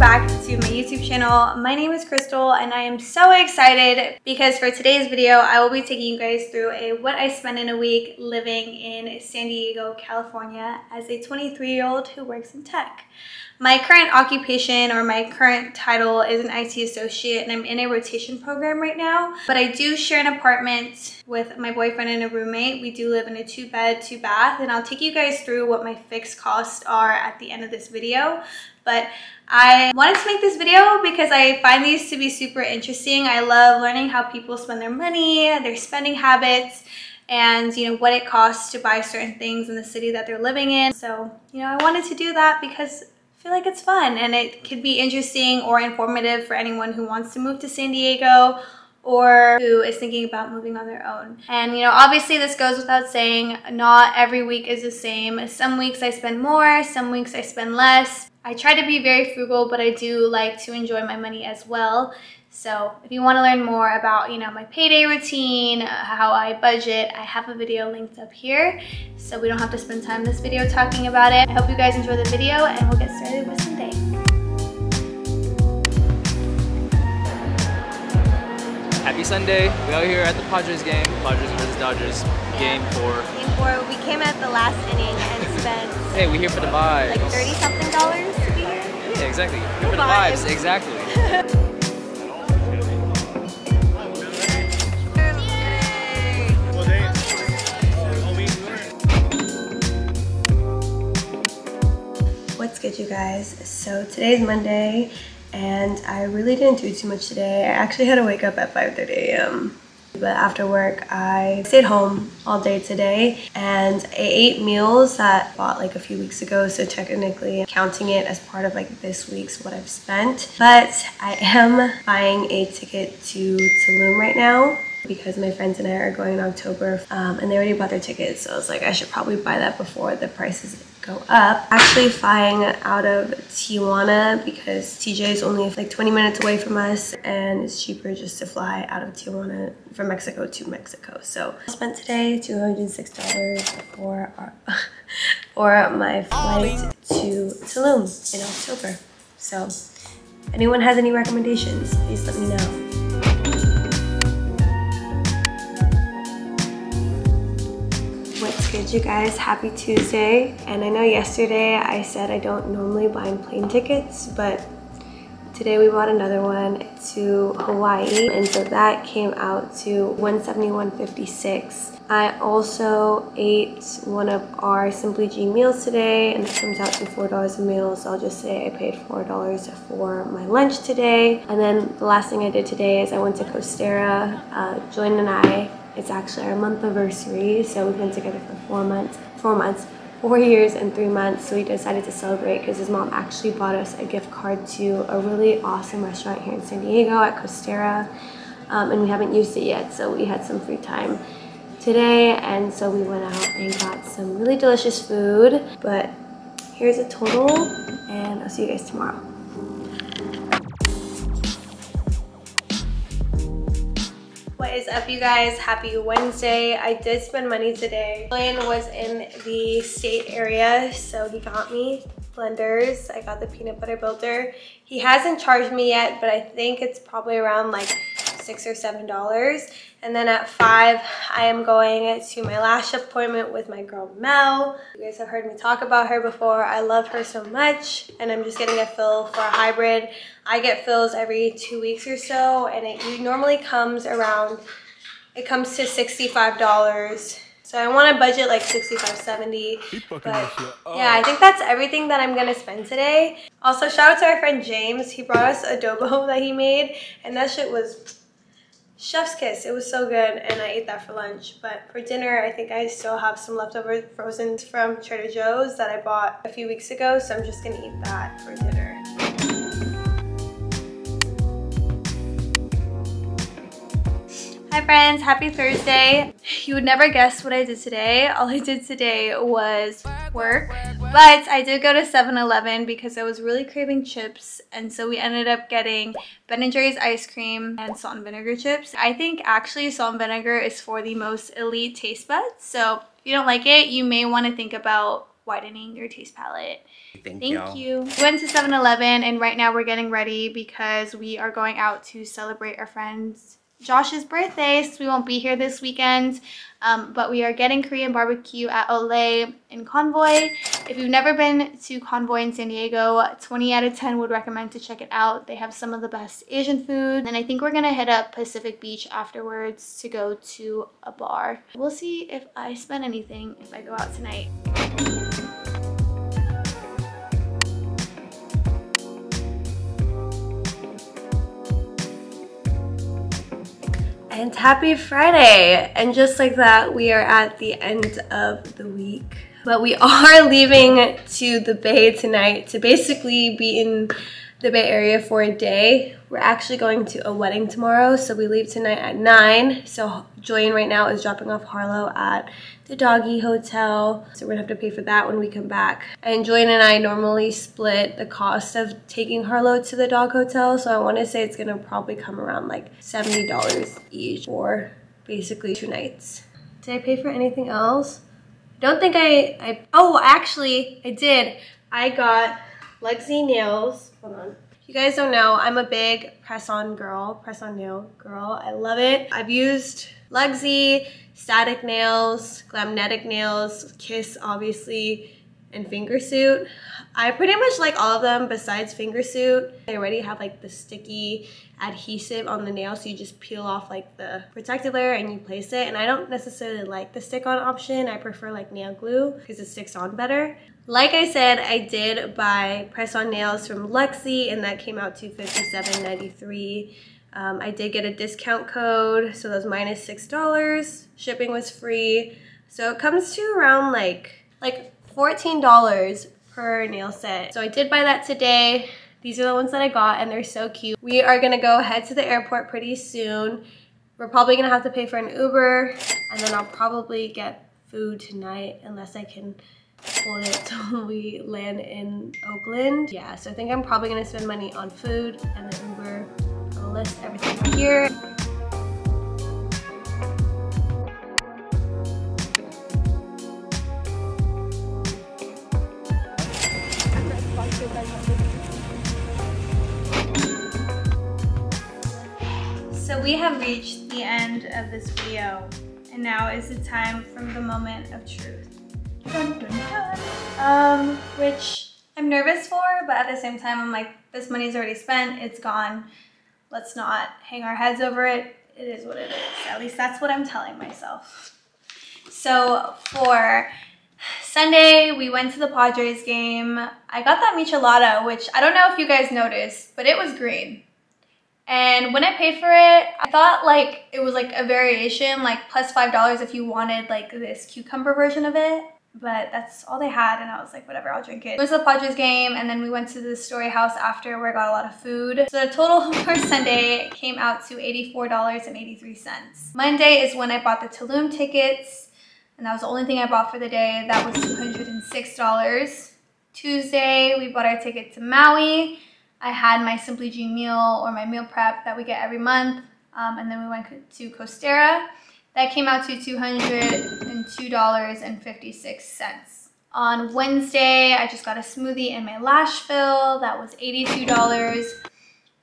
back to my YouTube channel. My name is Krystal and I am so excited because for today's video, I will be taking you guys through a what I spend in a week living in San Diego, California as a 23 year old who works in tech. My current occupation or my current title is an IT associate and I'm in a rotation program right now. But I do share an apartment with my boyfriend and a roommate. We do live in a two bed, two bath and I'll take you guys through what my fixed costs are at the end of this video. But I wanted to make this video because I find these to be super interesting. I love learning how people spend their money, their spending habits, and you know what it costs to buy certain things in the city that they're living in. So, you know, I wanted to do that because feel like it's fun and it could be interesting or informative for anyone who wants to move to San Diego or who is thinking about moving on their own. And you know, obviously this goes without saying, not every week is the same. Some weeks I spend more, some weeks I spend less. I try to be very frugal, but I do like to enjoy my money as well. So if you want to learn more about, you know, my payday routine, uh, how I budget, I have a video linked up here. So we don't have to spend time in this video talking about it. I hope you guys enjoy the video and we'll get started with Sunday. Happy Sunday. We are here at the Padres game, Padres versus Dodgers game four. Game four, we came at the last inning and spent Hey, we're here for the vibes. like 30 something dollars to be here. Yeah, exactly. Here for the vibes, exactly. good you guys? So today's Monday and I really didn't do too much today. I actually had to wake up at 5.30 a.m. But after work, I stayed home all day today and I ate meals that I bought like a few weeks ago. So technically counting it as part of like this week's what I've spent. But I am buying a ticket to Tulum right now because my friends and I are going in October um, and they already bought their tickets. So I was like, I should probably buy that before the prices go up. Actually flying out of Tijuana because TJ is only like 20 minutes away from us and it's cheaper just to fly out of Tijuana from Mexico to Mexico. So I spent today $206 for, our, for my flight to Tulum in October. So anyone has any recommendations, please let me know. You guys? Happy Tuesday. And I know yesterday I said I don't normally buy plane tickets, but today we bought another one to Hawaii. And so that came out to 171.56. I also ate one of our Simply G meals today, and it comes out to $4 a meal. So I'll just say I paid $4 for my lunch today. And then the last thing I did today is I went to Coasterra. Uh, Julian and I it's actually our month anniversary, so we've been together for four months, four months, four years and three months. So we decided to celebrate because his mom actually bought us a gift card to a really awesome restaurant here in San Diego at Coasterra, um, and we haven't used it yet, so we had some free time today, and so we went out and got some really delicious food. But here's a total, and I'll see you guys tomorrow. What is up, you guys? Happy Wednesday. I did spend money today. Julian was in the state area, so he got me blenders. I got the peanut butter builder. He hasn't charged me yet, but I think it's probably around like six or seven dollars. And then at five, I am going to my lash appointment with my girl Mel. You guys have heard me talk about her before. I love her so much, and I'm just getting a fill for a hybrid. I get fills every two weeks or so, and it normally comes around, it comes to $65. So I want to budget like 65 70 but yeah, I think that's everything that I'm going to spend today. Also, shout out to our friend James. He brought us adobo that he made, and that shit was chef's kiss. It was so good, and I ate that for lunch. But for dinner, I think I still have some leftover frozen from Trader Joe's that I bought a few weeks ago, so I'm just gonna eat that for dinner. Hi friends, happy Thursday. You would never guess what I did today. All I did today was work, but I did go to 7-Eleven because I was really craving chips and so we ended up getting Ben & Jerry's ice cream and salt and vinegar chips. I think actually salt and vinegar is for the most elite taste buds, so if you don't like it, you may want to think about widening your taste palette. Thank, Thank you. We went to 7-Eleven and right now we're getting ready because we are going out to celebrate our friend's Josh's birthday, so we won't be here this weekend. Um, but we are getting Korean barbecue at Olé in Convoy. If you've never been to Convoy in San Diego, 20 out of 10 would recommend to check it out. They have some of the best Asian food. And I think we're gonna hit up Pacific Beach afterwards to go to a bar. We'll see if I spend anything if I go out tonight. And happy Friday! And just like that, we are at the end of the week. But we are leaving to the Bay tonight to basically be in the Bay Area for a day. We're actually going to a wedding tomorrow, so we leave tonight at 9. So Julian right now is dropping off Harlow at the Doggy Hotel. So we're gonna have to pay for that when we come back. And Julian and I normally split the cost of taking Harlow to the dog hotel. So I wanna say it's gonna probably come around like $70 each for basically two nights. Did I pay for anything else? I don't think I, I, oh, actually I did. I got Luxxi nails. Hold on. You guys don't know, I'm a big press-on girl, press-on nail girl. I love it. I've used Luxxi, Static Nails, Glamnetic Nails, Kiss obviously, and Fingersuit. I pretty much like all of them besides Fingersuit. They already have like the sticky adhesive on the nail so you just peel off like the protective layer and you place it and I don't necessarily like the stick on option. I prefer like nail glue because it sticks on better. Like I said, I did buy press-on nails from Luxxi and that came out to $57.93. Um, I did get a discount code, so that was minus $6. Shipping was free. So it comes to around like, like $14 per nail set. So I did buy that today. These are the ones that I got and they're so cute. We are gonna go head to the airport pretty soon. We're probably gonna have to pay for an Uber and then I'll probably get food tonight unless I can hold it till we land in Oakland. Yeah, so I think I'm probably gonna spend money on food and then Uber. I'll list everything here. So we have reached the end of this video and now is the time from the moment of truth. Dun, dun, dun. Um, which I'm nervous for, but at the same time I'm like, this money's already spent, it's gone. Let's not hang our heads over it. It is what it is. At least that's what I'm telling myself. So for Sunday, we went to the Padres game. I got that michelada, which I don't know if you guys noticed, but it was green. And when I paid for it, I thought like it was like a variation, like plus $5 if you wanted like this cucumber version of it. But that's all they had and I was like, whatever, I'll drink it. It was the Padres game and then we went to the story house after where I got a lot of food. So the total for Sunday came out to $84.83. Monday is when I bought the Tulum tickets and that was the only thing I bought for the day. That was $206. Tuesday, we bought our ticket to Maui. I had my Simply G meal or my meal prep that we get every month. Um, and then we went to Coasterra. That came out to $202.56. On Wednesday, I just got a smoothie and my lash fill. That was $82.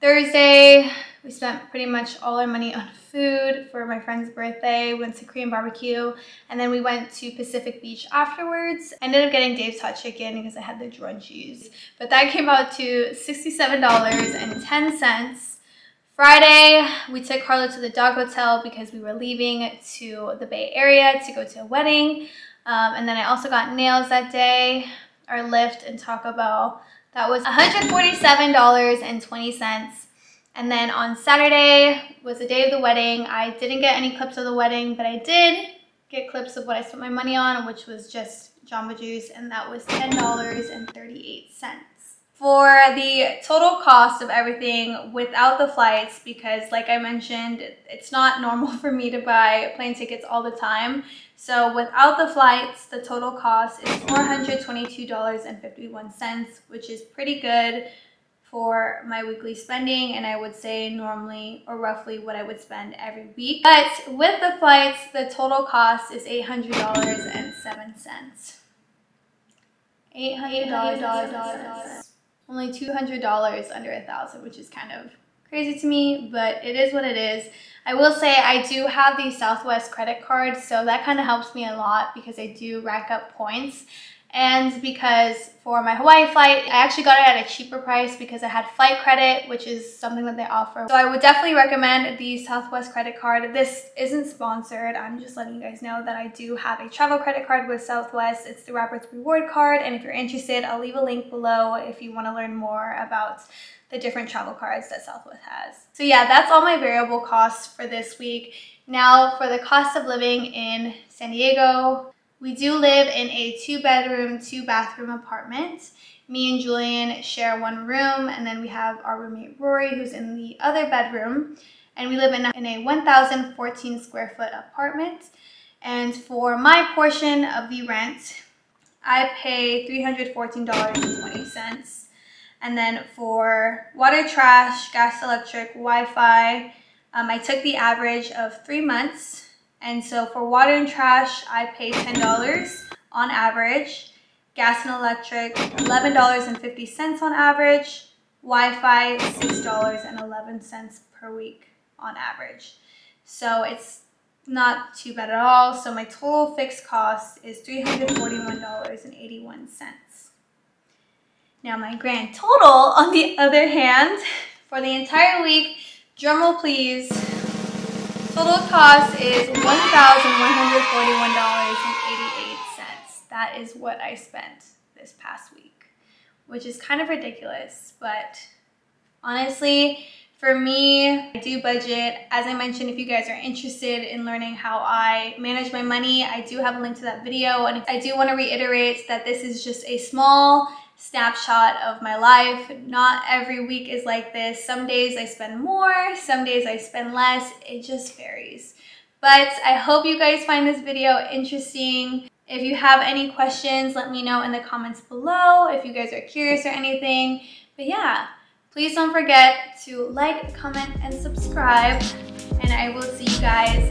Thursday, we spent pretty much all our money on food for my friend's birthday. We went to Korean barbecue and then we went to Pacific Beach afterwards. I ended up getting Dave's hot chicken because I had the drunchies. But that came out to $67.10. Friday, we took Harlow to the dog hotel because we were leaving to the Bay Area to go to a wedding. Um, and then I also got nails that day, our Lyft and Taco Bell. That was $147.20. And then on Saturday was the day of the wedding. I didn't get any clips of the wedding, but I did get clips of what I spent my money on, which was just Jamba Juice, and that was $10.38. For the total cost of everything without the flights, because like I mentioned, it's not normal for me to buy plane tickets all the time. So without the flights, the total cost is $422.51, which is pretty good for my weekly spending and I would say normally or roughly what I would spend every week. But with the flights, the total cost is $800.07. $800 only $200 under a thousand which is kind of crazy to me but it is what it is. I will say I do have the Southwest credit card so that kind of helps me a lot because I do rack up points and because for my Hawaii flight, I actually got it at a cheaper price because I had flight credit, which is something that they offer. So I would definitely recommend the Southwest credit card. This isn't sponsored. I'm just letting you guys know that I do have a travel credit card with Southwest. It's the Rapid Rewards Card. And if you're interested, I'll leave a link below if you want to learn more about the different travel cards that Southwest has. So yeah, that's all my variable costs for this week. Now for the cost of living in San Diego, we do live in a two bedroom, two bathroom apartment. Me and Julian share one room and then we have our roommate Rory who's in the other bedroom. And we live in a, in a 1,014 square foot apartment. And for my portion of the rent, I pay $314.20. And then for water, trash, gas, electric, Wi-Fi, um, I took the average of three months and so for water and trash, I pay $10 on average. Gas and electric, $11.50 on average. Wi-Fi, $6.11 per week on average. So it's not too bad at all. So my total fixed cost is $341.81. Now my grand total, on the other hand, for the entire week, drumroll please, Total cost is $1,141.88. That is what I spent this past week, which is kind of ridiculous, but honestly, for me, I do budget. As I mentioned, if you guys are interested in learning how I manage my money, I do have a link to that video. And I do want to reiterate that this is just a small snapshot of my life. Not every week is like this. Some days I spend more, some days I spend less. It just varies. But I hope you guys find this video interesting. If you have any questions, let me know in the comments below if you guys are curious or anything. But yeah, please don't forget to like, comment, and subscribe. And I will see you guys